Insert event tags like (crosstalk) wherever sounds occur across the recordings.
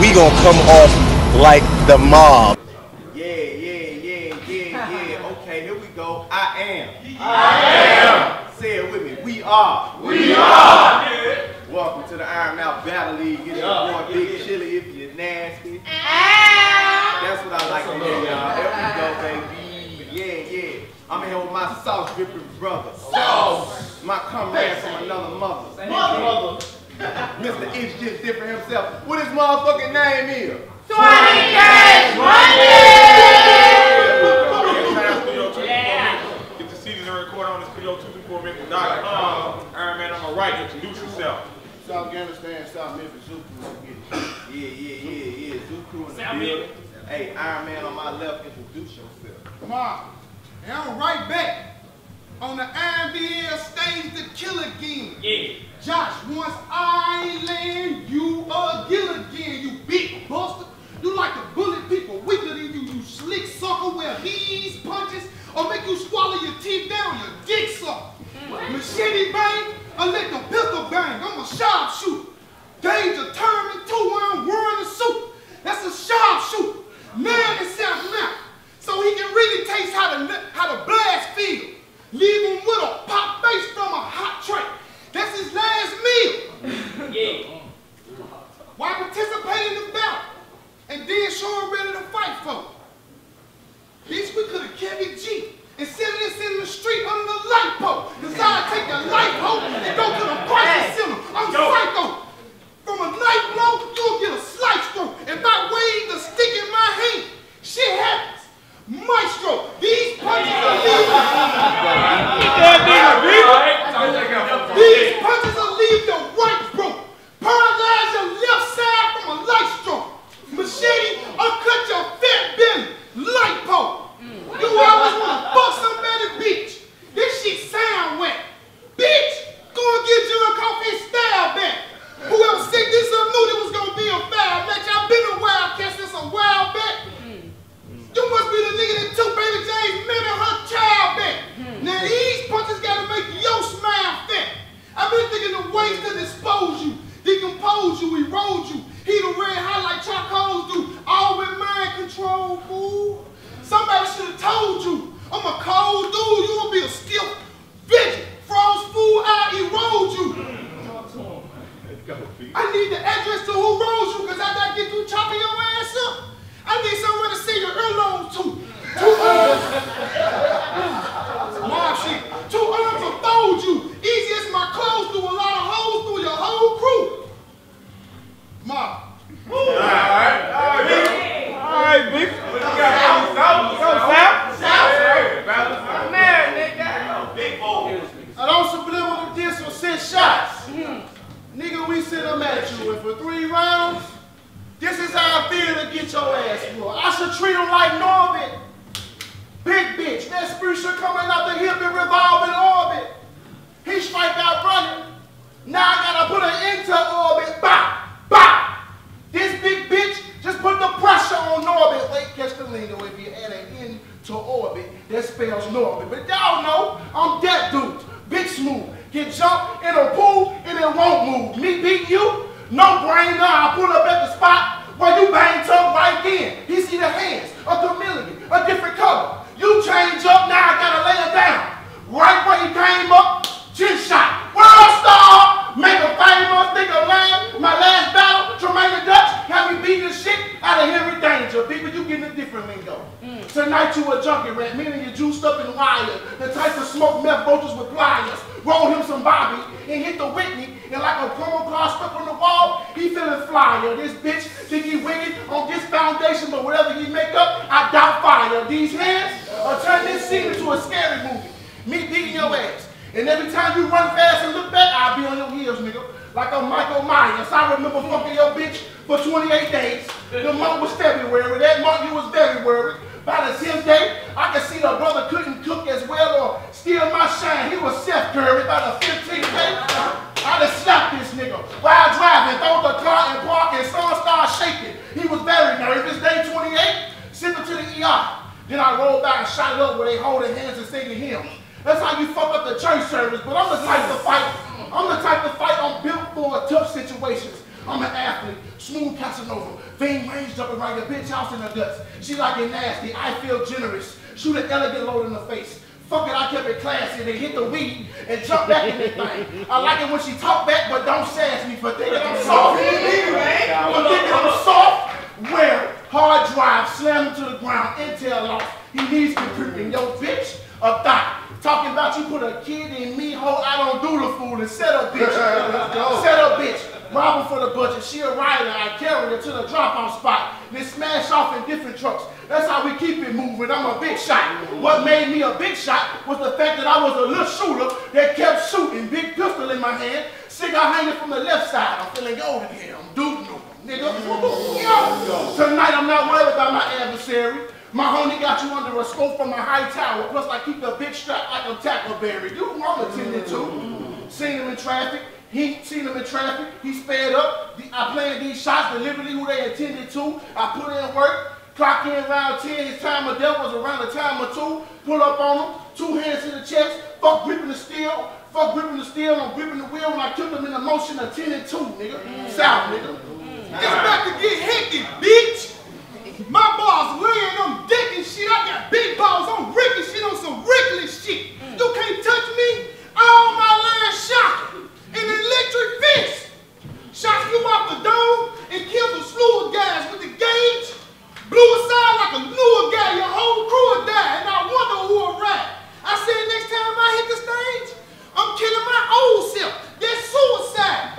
we gonna come off like the mob. Yeah, yeah, yeah, yeah, yeah. (laughs) Okay, here we go. I am. I am. Say it with me. We are. We are. Welcome to the Iron Mouth Battle League. It's your boy Big Chili if you're nasty. That's what I like to hear, y'all. There we go, baby. Yeah, yeah. I'm here with my sauce dripping brother. Sauce. My comrade from another mother. Mother. (laughs) Mr. It's just different himself. What his motherfucking name is? Twenty Cash Monday. Get the CDs and record on this video 224mix.com. Uh, Iron Man, I'm right. Introduce yourself. Soufghanistan, South Memphis, Zoo Crew. Let's get it. Yeah, yeah, yeah, yeah. ZuCru in the building. Hey, Iron Man on my left, introduce yourself. Come on. And I'm right back on the IMBL stage to kill again. Yeah. Josh, once I land, you again again, you big buster. You like to bully people weaker than you, you slick sucker. where these punches or make you swallow your teeth down, your dick suck. Hmm. Machete bang, I let the pistol bang. I'm a sharpshooter. Danger determined too when I'm wearing a suit. That's a sharpshooter. Man in South Mount. So he can really taste how the, how the blast feel. Leave him with a pop face from a hot tray. That's his last meal. Yeah. Why participate in the battle and then show him ready to fight for? Bitch, we could have carried G and set this in the street under the light pole. Decide to take the light pole and go to the crisis center. I'm psycho. From a knife blow, you'll get a slice through. If I wave the stick in my hand, shit happens. Maestro, these punches are leaving. These punches will leave your right broke. Paralyze your left side from a light stroke. Machete or cut your fat belly. Light pole. You always want to fuck somebody, bitch. This shit sound wet. Bitch, go and get you a coffee style back. Whoever set this up knew there was gonna be a foul match. I've been a wildcat since a while back. You must be the nigga that took Baby Jane's men and her child back. Now these punches gotta make your smile fat. I've been thinking of ways to dispose you, decompose you, erode you, heat a red hot like charcoals do, all with mind control, fool. Somebody should have told you, I'm a cold dude, you will be a stiff bitch. Froze fool, I erode you. I need the address to who rose you, cause I gotta get through chopping your ass up. I need somewhere to send your earlobes to. Two arms. Mob shit. Two arms will fold you. Easy as my clothes through a lot of holes through your whole crew. Mob. Alright, big. What you got? South? Go, South. Man, nigga. Big boy. I don't subliminal this or send shots. Nigga, we send them at you, and for three rounds, this is how I feel to get your ass whooped. I should treat him like Norbit. Big bitch, that spiritual coming out the hip and revolving orbit. He strike out running. Now I gotta put her into orbit. Bop, bop. This big bitch just put the pressure on Norbit. Wait, catch the lingo if you add an N to orbit, that spells Norbit. But y'all know I'm that dude. Big smooth. Get jumped in a pool and it won't move. Me beat you? No brainer. I pull up at the spot where you bang tongue right in. He see the hands, a chameleon, a different color. You change up, now I gotta lay it down. Right where you came up, chin shot. World star, make a famous nigga lame. My last battle, Tremaine Dutch, had me beat the shit out of Henry Danger. People, you getting a different lingo. Mm. Tonight you a junkie rat, meaning you juiced up and wired. The type of smoke meth vultures with pliers. Roll him some Bobby and hit the Whitney. And like a promo car stuck on the wall, he feeling flyer. This bitch think he wicked on this foundation, but whatever he make up, I doubt fire. These hands are turn this scene into a scary movie. Me beating your ass. And every time you run fast and look back, I'll be on your heels, nigga. Like a Michael Myers. I remember fucking your bitch for 28 days. The month was February. That month you was worried. By the 10th day, I could see the brother couldn't cook as well or steal my shine. He was Seth Curry. By the 15th day, I'd have slapped this nigga while driving, throw the car in park and sun started shaking. He was very nervous. Day 28, sent him to the ER. Then I rolled back and shot it up where they holding hands and singing hymns. That's how you fuck up the church service. But I'm the type to fight. I'm the type to fight. I'm built for tough situations. I'm an athlete, smooth Casanova, vein range jumping right your bitch house in the guts. She like it nasty, I feel generous. Shoot an elegant load in the face. Fuck it, I kept it classy. They hit the weed and jump back in the thing. I like it when she talk back, but don't sass me for thinking I'm soft. (laughs) For thinking I'm soft. Where hard drive, slam him to the ground, intel lost. He needs to computing. Yo, bitch, a thought. Talking about you put a kid in me, ho, I don't do the fool and set up bitch. (laughs) set up bitch. Rob her for the budget. She a rider. I carry her to the drop-off spot. Then smash off in different trucks. That's how we keep it moving. I'm a big shot. What made me a big shot was the fact that I was a little shooter that kept shooting. Big pistol in my hand. Cigar hanging from the left side. I'm feeling golden here. I'm dooting them, nigga. Yo. Tonight I'm not worried about my adversary. My homie got you under a scope from a high tower. Plus I keep the big strap like a tackleberry. You I'm attending to. Seen him in traffic. He seen him in traffic. He sped up. I planned these shots deliberately who they intended to. I put in work. Clock in around 10. His time of death was around the time of two. Pull up on him. Two hands to the chest. Fuck gripping the steel. Fuck gripping the steel. I'm gripping the wheel when I killed him in the motion of 10 and 2, nigga. South, nigga. It's about to get hectic, bitch. My boss laying them dick and shit. I got big balls. I'm ricky shit on some Wrigley shit. You can't touch me. All my last shot. An electric fist. Shots flew off the dome and killed a slew of guys with the gauge. Blew aside like a newer guy. Your whole crew would die. And I wonder who will ride. I said next time I hit the stage, I'm killing my old self. That's suicide.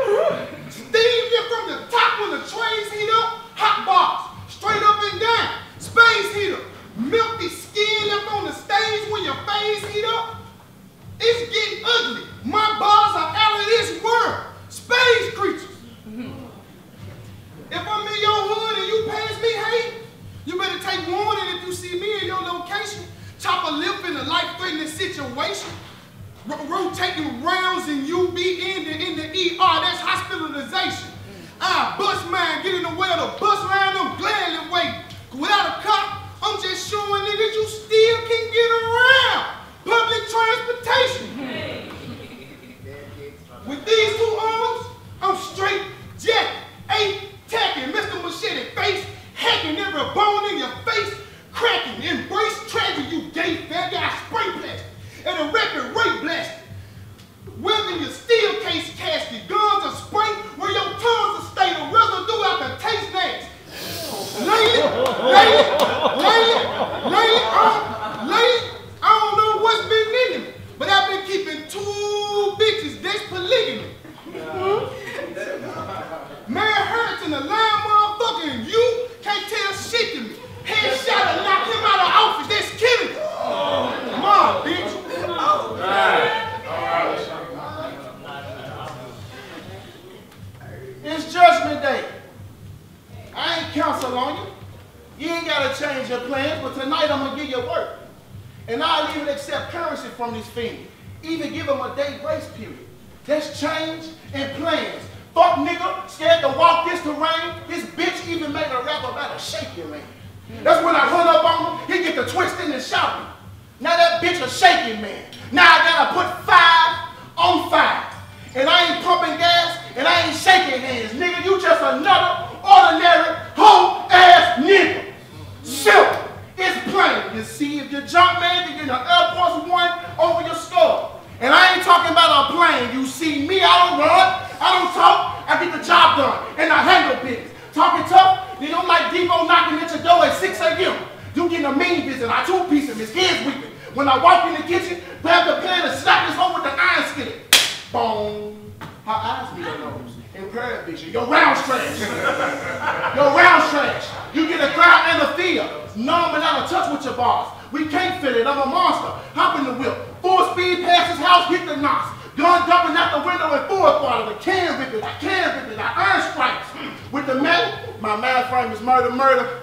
Steve it from the top when the trains heat up. Hot bars. Straight up and down. Space heater. Milky skin left on the stage when your face heat up. It's getting ugly. My bars are out of this world. Space creatures. If I'm in your hood and you pass me hate, you better take warning if you see me in your location. Chop a lip in a life-threatening situation. Ro- rotating rounds and you be in the, in the ER, that's hospitalization. I bust mine, get in the way of the bus line, I'm gladly waiting. Without a cop, I'm just showing niggas you still can get around. Public transportation. With these two arms, I'm straight jack, eight tacking, Mr. Machete face, hacking every bone in your face, cracking, embrace tragedy, you gay fat guy, spray plastic, at a rapid rate blast. Weathering your steel case casket, guns are spray where your tongues will stay, the residue out the taste nasty. Lately, lately, lately, lately, uh, lately, I don't know what's been in me, but I've been keeping two bitches, that's polygamy. Man hurts in the line, motherfucker, and you can't tell shit to me. Headshot and knock him out of office, that's killing me. Come on, bitch. It's judgment day. I ain't counsel on you. You ain't gotta change your plans, but tonight I'm gonna give you work. And I'll even accept from this fiend. Even give him a day grace period. That's change and plans. Fuck nigga, scared to walk this terrain. This bitch even made a rap about a shaking man. That's when I run up on him, he get the twisting and shouting. Now that bitch a shaking man. Now I gotta put five on five. And I ain't pumping gas and I ain't shaking hands. Nigga, you just another ordinary hoe ass nigga. Simple. You see, if you jump man, you get an Air Force One over your skull. And I ain't talking about a plane. You see me, I don't run, I don't talk, I get the job done. And I handle business. Talking tough, then I'm like Debo knocking at your door at 6 a.m. You getting a mean visit, I two piece him, his kids weeping. When I walk in the kitchen, grab the pan and slap his hole with the iron skillet. Boom. Her eyes be her nose. Impaired vision. Your round trash. Your round's trash. You get a crowd and a field. Numb and out of touch with your boss. We I'm a monster. Hop in the whip. Full speed past his house, hit the knocks. Gun jumping out the window in fourth quarter. The can rip it. I can rip it. I earn strikes. With the metal, my math frame is murder, murder,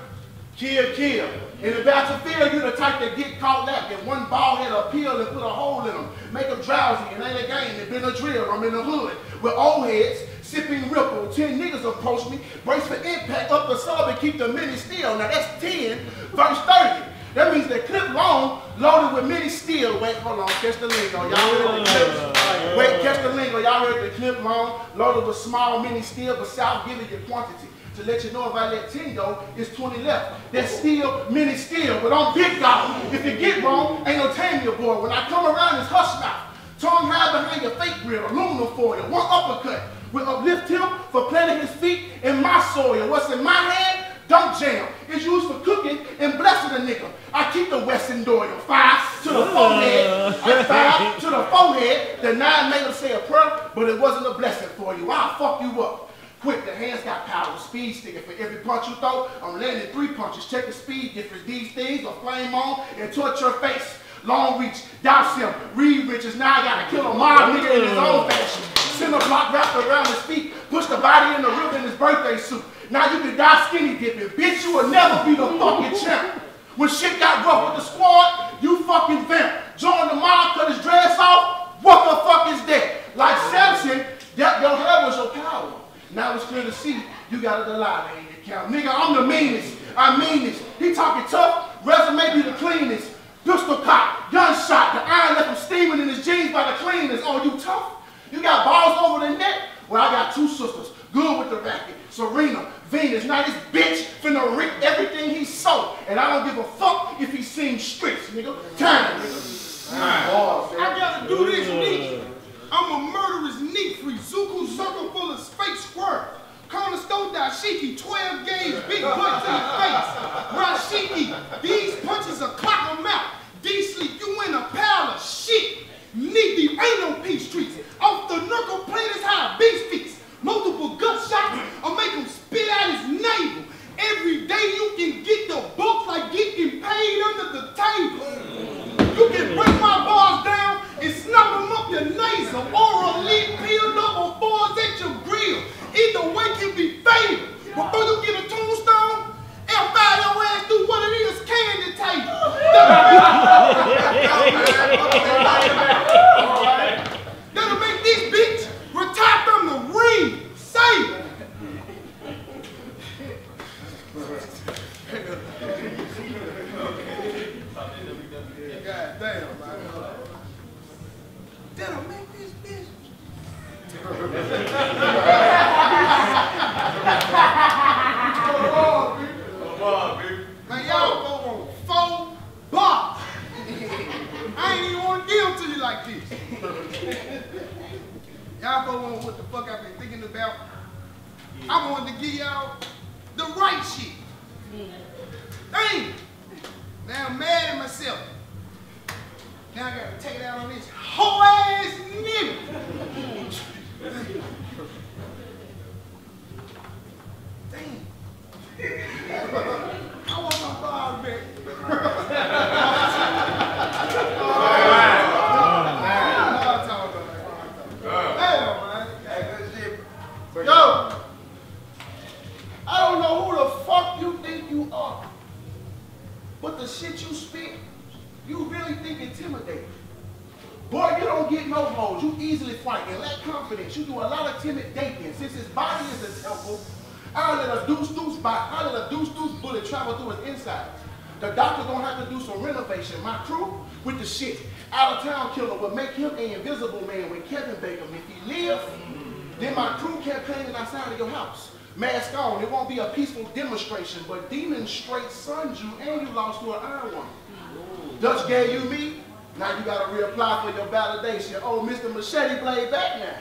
kill, kill. In the battlefield, you the type that get caught lacking. One ball hit a peel and put a hole in them. Make them drowsy. It ain't a game. It been a drill. I'm in the hood. With old heads, sipping ripple. Ten niggas approach me. Brace for impact up the sub and keep the minute still. Now that's 10 verse 30. That means the clip long, loaded with many steel. Wait, hold on, catch the lingo. Y'all heard the clip? Wait, catch the lingo. Y'all heard the clip long, loaded with small mini steel, but South giving you quantity. To let you know if I let 10 go, it's 20 left. That's still mini steel, but I'm big dog. If you get wrong, ain't no tame your boy. When I come around, it's hush mouth. Tongue high behind your fake grill, aluminum foil, one uppercut. Will uplift him for planting his feet in my soil. What's in my hand? Don't jam. It's used for cooking and blessing a nigga. I keep the Western Doyle. Five to the forehead. Five to the forehead. The nine made him say a prayer, but it wasn't a blessing for you. I'll fuck you up. Quick, the hands got power, speed sticker. For every punch you throw, I'm landing three punches. Check the speed difference. These things will flame on and torch your face. Long reach, douse him, read riches. Now I gotta kill a mob nigga in his own fashion. Send a block wrapped around his feet, push the body in the river in his birthday suit. Now you can die skinny dipping. Bitch, you will never be the fucking champ. When shit got rough with the squad, you fucking vamp. Join the mob, cut his dress off. What the fuck is that? Like Samson, that your hair was your power. Now it's clear to see you got a Delilah in your count. Nigga, I'm the meanest. I mean this. He talking tough, resume be the cleanest. Pistol cock, gunshot, the iron left him steaming in his jeans by the cleanest. Oh, you tough? You got balls over the neck? Well, I got two sisters, good with the racket. Serena, Venus. Now this bitch finna reap everything he sold. And I don't give a fuck if he sings streets, nigga. Time, nigga. I gotta do this neat. I'm a murderous neat free. Zuku circle full of space squirt. Cornerstone dashiki, 12 gauge, big butt to the face. Rashiki, these punches are clock 'em out. D-sleep, you in a pile of shit. Knee deep, ain't no peace streets. Off the knuckle plate is how beast feast. Multiple gunshots, I'll make him spit out his navel. Every day you can get the books like getting paid under the table. You can break my bars down and snap them up your nasal or a lead pill double fours at your grill. Either way can be fatal. Before you get a tombstone, F5 your ass through one of these candy tables. That'll make this bitch retire from the ring. Say it. God damn, man. That'll make this bitch. Y'all go on four blocks. I ain't even want to give to you like this. Y'all go on what the fuck I've been thinking about. I wanted to give y'all the right shit. Dang. Now I'm mad at myself. Now I gotta take it out on this whole ass nigga. Damn. I want my bar back. Yo, I don't know who the fuck you think you are, but the shit you spit, you really think intimidating. Boy, you don't get no hoes. You easily fight and lack confidence. You do a of. Since his body is a temple, I let a deuce deuce by I let a deuce deuce bullet travel through his insides. The doctor gonna have to do some renovation. My crew with the shit. Out of town killer will make him an invisible man with Kevin Bacon. If he lives, then my crew campaigning outside of your house. Mask on. It won't be a peaceful demonstration, but demon straight sons you and you lost to an iron woman. Dutch gave you me. Now you gotta reapply for your validation. Oh, Mr. Machete Blade back now.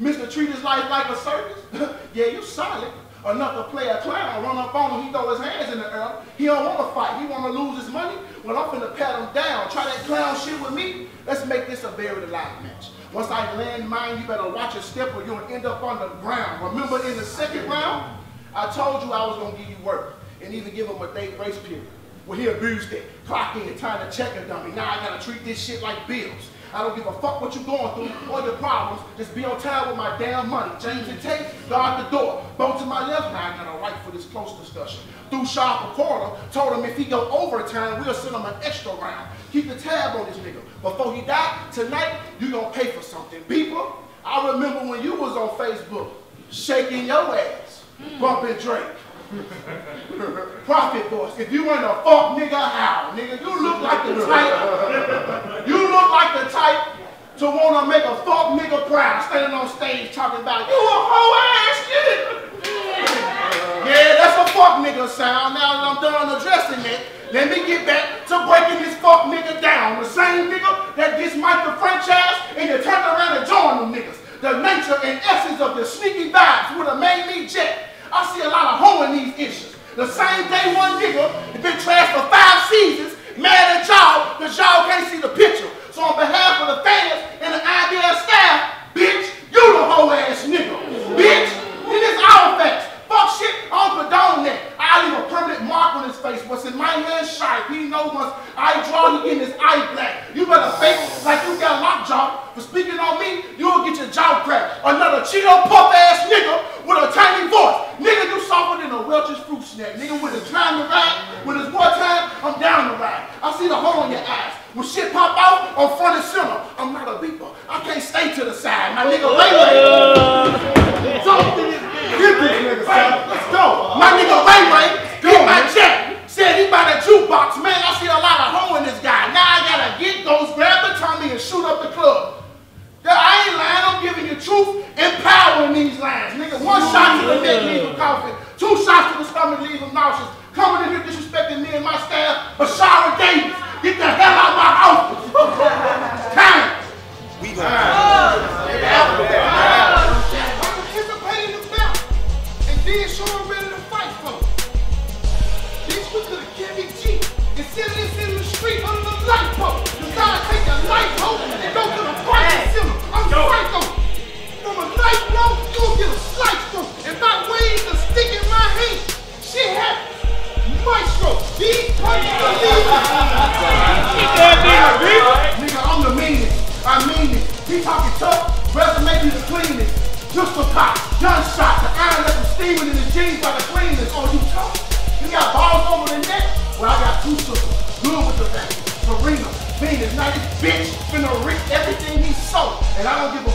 Mr. Treat his life like a circus. (laughs) yeah, you solid. Enough to play a clown, run up on him, he throw his hands in the air. He don't want to fight, he want to lose his money. Well, I'm finna pat him down. Try that clown shit with me. Let's make this a buried alive match. Once I land mine, you better watch your step or you'll end up on the ground. Remember in the second round, I told you I was gonna give you work and even give him a day grace period. Well, he abused it. Clock in, time to check a dummy. Now I gotta treat this shit like bills. I don't give a fuck what you're going through or your problems. Just be on time with my damn money. Change the tape, guard the door. Bone to my left, now I got a right for this close discussion. Through sharp reporter, told him if he go overtime, we'll send him an extra round. Keep the tab on this nigga. Before he die, tonight, you gonna pay for something. People, I remember when you was on Facebook, shaking your ass, hmm. bumping Drake. (laughs) Profit boss, if you want a fuck nigga, how? Nigga, you look like the type. you look like the type to want to make a fuck nigga proud standing on stage talking about, you a whole ass shit. yeah, that's a fuck nigga sound. Now that I'm done addressing it, let me get back to breaking this fuck nigga down. The same nigga that gets Mike the franchise and you turn around and join them niggas. The nature and essence of the sneaky vibes would have made me jet. I see a lot of home in these issues. The same day one nigga been trashed for five seasons, mad at y'all because y'all can't see the picture. So on behalf of the fans and the IBS staff, bitch, you the whole ass nigga. bitch, it's all facts. Fuck shit, on condone that. I leave a permanent mark on his face. What's in my hand, shite. He knows once I draw, he in his eye black. Layla. i don't give